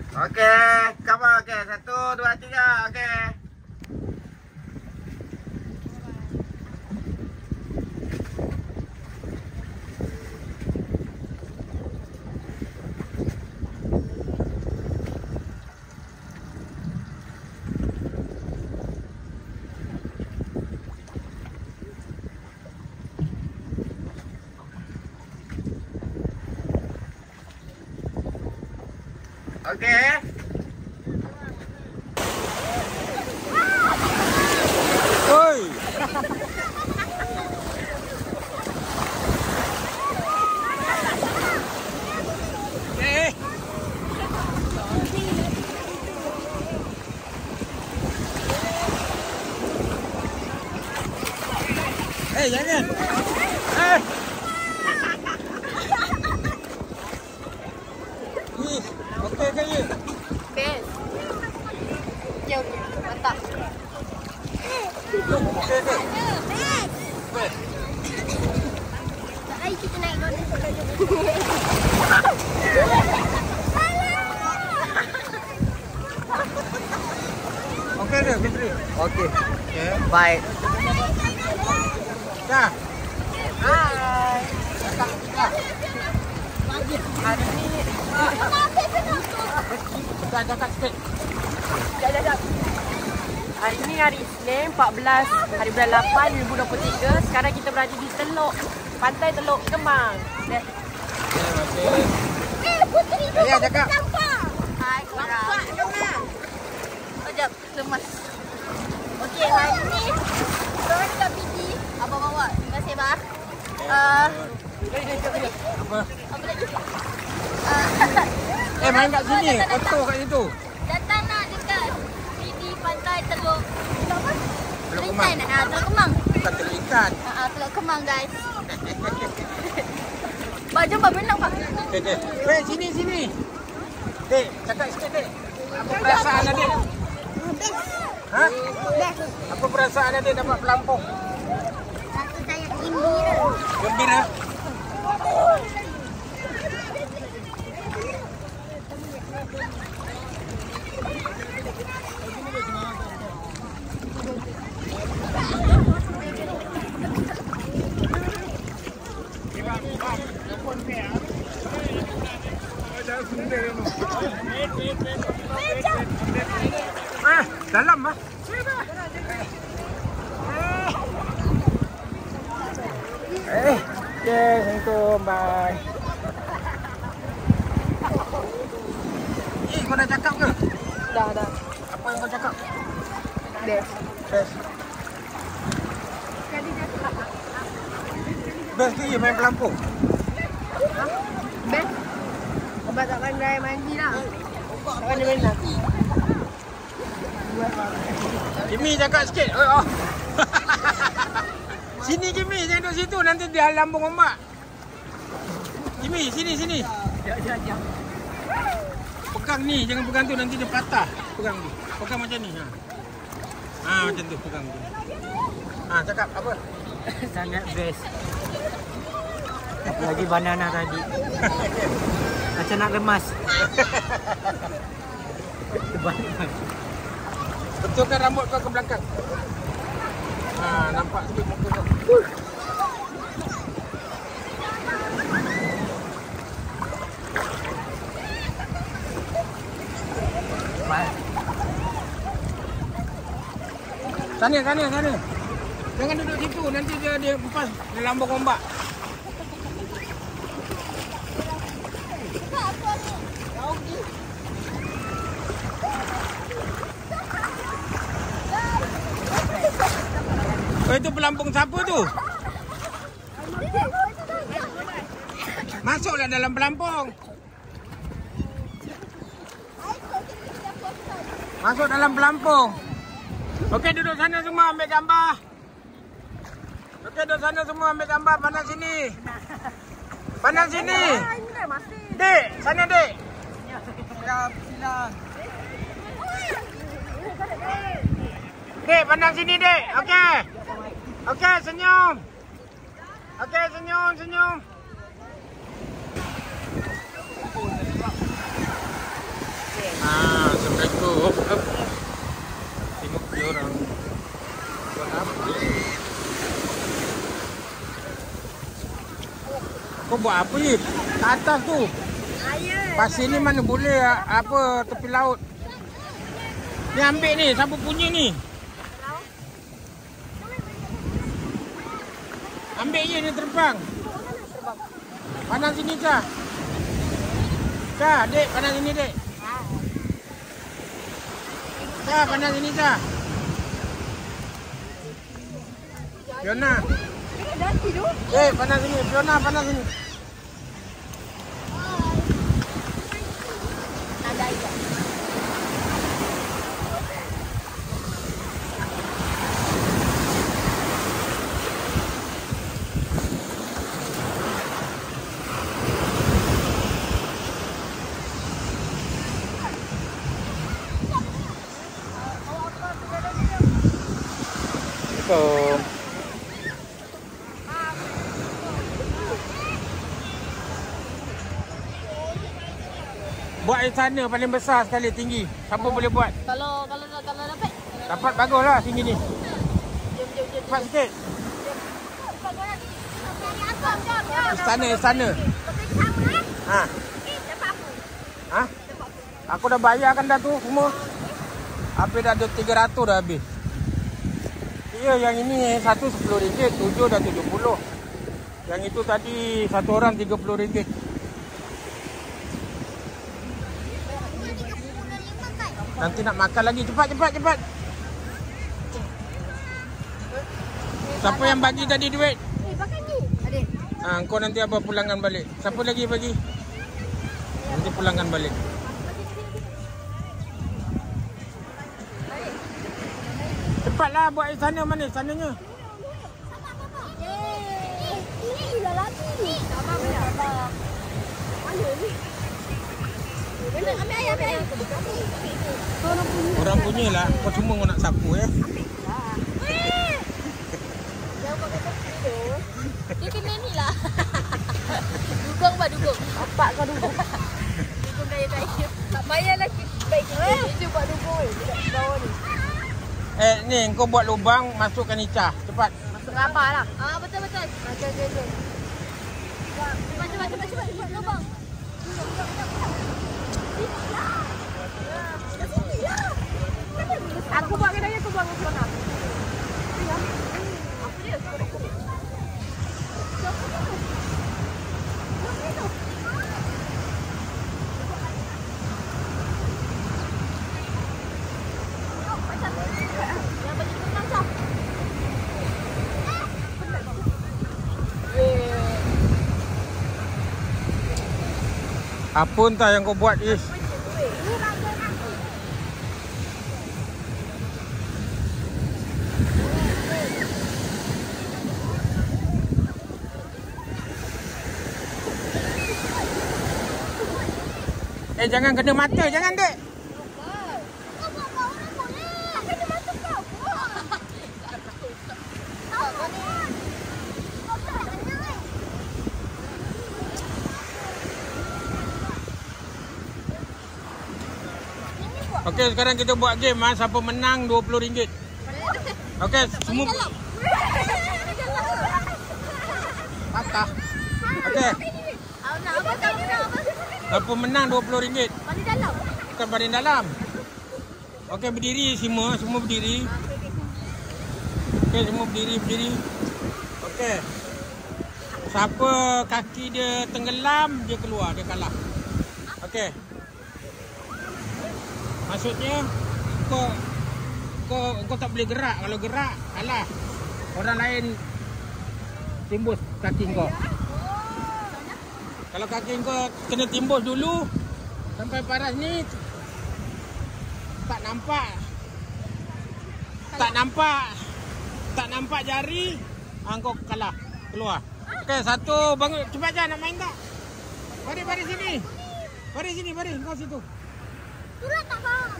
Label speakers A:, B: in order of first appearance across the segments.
A: Okey, come on. Okey, satu, dua, tiga. Okey. Okey.
B: Oi. Eh. Eh, jangan. Eh. Ni,
C: mantap.
B: Okey ke, Fitri?
A: Okey.
B: Okey.
A: Baik.
B: Dah.
A: Hai.
B: Hari ni dah cakap sikit.
C: Jap, jap, jap. Hari ni hari Isnin 14 hari bulan 8 2023. Sekarang kita berada di Teluk Pantai Teluk Kemang. Dah.
B: Okey.
C: Eh, Putri
B: Saya cakap.
C: Hai, korang. Lah. Sekejap, lemas. Okey, hari ni korang dekat PD. Abang bawa. Terima kasih, Abah. Uh,
B: Apa?
C: apa lagi?
B: Eh, main kat sini. Foto kat situ.
C: Datang nak dekat PD Pantai Teluk Teluk apa?
B: Teluk.
C: Ah, Teluk Kemang.
B: Bukan teluk ikan.
C: Ah, ah, Teluk Kemang guys. Pak jom Pak berenang Pak.
B: Dek. Weh, sini, sini. Dek, cakap sikit, dek. Apa perasaan adik? Ha? Apa perasaan adik dapat pelampung?
C: Aku saya gembira.
B: Gembira? Ah, dalam ah. Eh, okay, Assalamualaikum, bye. Eh, kau dah cakap ke?
C: Dah dah.
B: Apa yang kau cakap?
C: Best.
B: Best. Best ke ya main pelampung?
C: Best. Sebab tak pandai mandi lah. Tak pandai berenang.
B: Jimmy cakap sikit. Oh, oh. sini Jimmy, jangan duduk situ nanti dia lambung ombak. Jimmy, sini sini. Pegang ni, jangan pegang tu nanti dia patah. Pegang ni. Pegang macam ni. Ha. Ha macam tu pegang tu. Ha cakap apa?
D: Sangat best. Lagi banana tadi. Macam nak lemas.
B: Betulkan rambut kau ke belakang. Ha nampak sikit muka kau. Sana, sana, sana. Jangan duduk situ, nanti dia dia lepas dia lambung ombak. Oh itu pelampung siapa tu? Masuklah dalam pelampung. Masuk dalam pelampung. Okey duduk sana semua ambil gambar. Okey duduk sana semua ambil gambar pandang sini. Pandang sini. Dek, sana dek. Siap, silang. Dek, pandang sini dek. Okey. Okey, senyum. Okey, senyum, senyum. Assalamualaikum. Hop. Tengok dia orang. Buat apa? Kau buat apa ni? Kat atas tu. Pasir ni mana boleh apa tepi laut. Ni ambil ni, siapa punya ni? Ambil je ni terbang. Pandang sini Cah. Cah, dek pandang sini dek. Cah, pandang sini Cah. Fiona. Eh, pandang sini. Fiona, pandang sini. Di sana paling besar sekali tinggi. Siapa boleh buat?
C: Kalau kalau kalau dapat.
B: Dapat baguslah tinggi ni.
C: Jom jom jom.
B: Cepat sikit. Istana, istana. Ha.
C: Dapat?
B: Ha? Aku dah bayarkan dah tu semua. Habis dah ada 300 dah habis. Ya, yang ini satu RM10, tujuh dah RM70. Yang itu tadi satu orang RM30. Nanti nak makan lagi. Cepat, cepat, cepat. Siapa yang bagi tadi duit?
C: Eh, pakai ni. Adik.
B: Ha, kau nanti apa pulangkan balik. Siapa lagi bagi? Nanti pulangkan balik. Cepatlah buat di sana mana sananya. Orang punya lah. Kau semua kau nak sapu ya.
C: Dia kena ni lah. Dugong pak dugong. Apa kau dugong? Dugong kaya-kaya. Tak payahlah kita baik kita. Dia buat dugong.
B: Eh ni kau buat lubang masukkan icah. Cepat.
C: Masuk lapar lah. Ah betul betul. Betul betul. betul. Cepat cepat cepat cepat buat lubang. Aku buat kedai aku buat dengan Fiona. Apa
B: entah yang kau buat Is? Eh jangan kena mata, jangan dek. Okey, sekarang kita buat game ah. Siapa menang RM20. Okey, semua patah. Okey, siapa menang RM20.
C: Balik dalam.
B: Bukan baring dalam. Okey, berdiri semua, semua berdiri. Okey, semua berdiri, berdiri. Okey. Siapa kaki dia tenggelam, dia keluar, dia kalah. Okey. Maksudnya kau kau kau tak boleh gerak. Kalau gerak kalah. Orang lain timbus kaki kau. Kalau kaki kau kena timbus dulu sampai paras ni tak nampak. Tak nampak. Tak nampak jari, ah, kau kalah. Keluar. Okey, satu bangun cepat je nak main tak? Mari mari sini. Mari sini, mari kau situ.
C: Surat tak faham.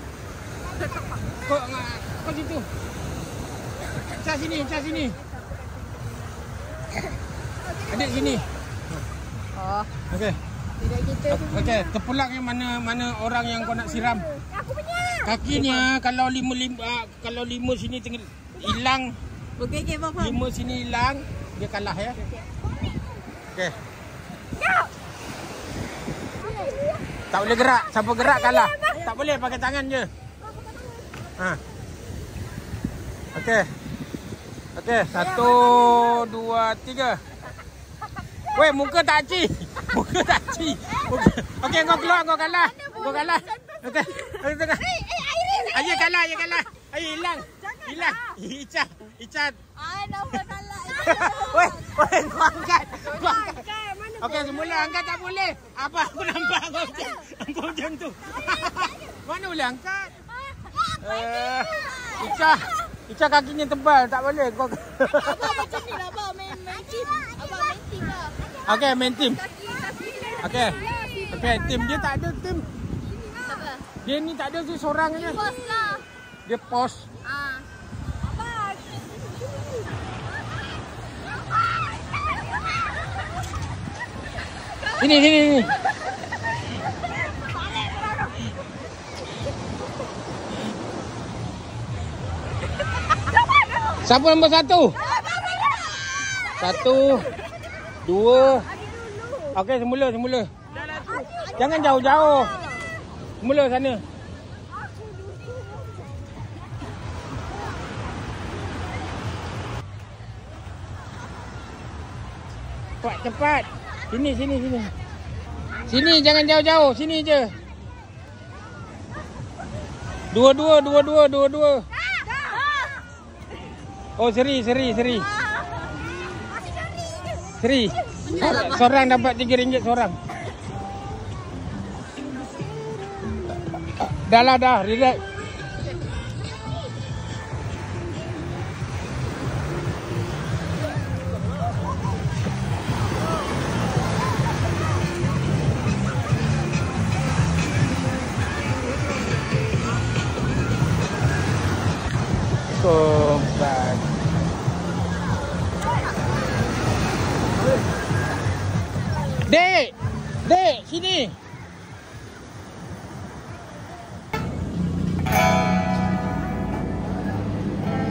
B: Kau nga- kau situ. Cak sini, cak sini. Adik sini.
C: Oh,
B: Okey.
C: tidak kita tu.
B: Okey, terpulang yang mana mana orang yang kau nak siram.
C: Aku punya.
B: Kakinya kalau lima lima ah, kalau lima sini tengah hilang,
C: Okey, okey, faham.
B: lima sini hilang, dia kalah ya. Okey. Tak boleh gerak. Siapa gerak kalah. Tak boleh pakai tangan je. Ha. Okey. Okey, satu, dua, tiga. Weh, muka tak ci. Muka tak ci. Muka. Okey, kau keluar, kau kalah. Kau kalah. Okey. Okey, tengah. Ayah kalah, ayah kalah. Ayah hilang. Hilang. Ica. Ica.
C: Ah, nombor kalah.
B: Weh, weh, kau angkat. Kau angkat. Okey, semula angkat tak boleh. Apa aku nampak kau macam, kau macam tu. Mana boleh angkat? Eh, Ica. Ica kakinya tebal, tak boleh. Kau
C: macam ni lah, abang. Main, team. Abang main team lah.
B: Okey, main team. Okey. Okey, team dia tak ada team. Dia ni tak ada tu seorang je.
C: Bos lah.
B: Dia pos. Sini, sini, sini. Siapa nombor satu? Satu, dua. Okey, semula, semula. Jangan jauh-jauh. Semula sana. Cepat, cepat. Sini, sini, sini. Sini, jangan jauh-jauh. Sini je. Dua-dua, dua-dua, dua-dua. Oh, seri, seri, seri. Seri. Seorang dapat RM3 seorang. Dah lah, dah. Relax.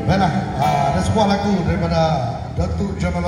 E: Baiklah, uh, ada sebuah lagu daripada Datuk Jamal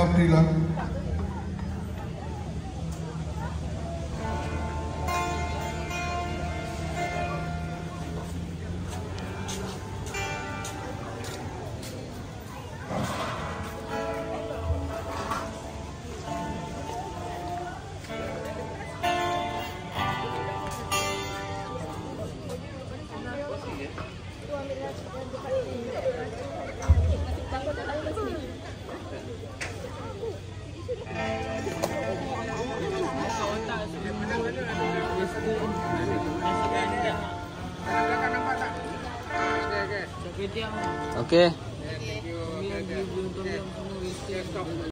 B: qué?